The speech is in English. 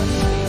Bye.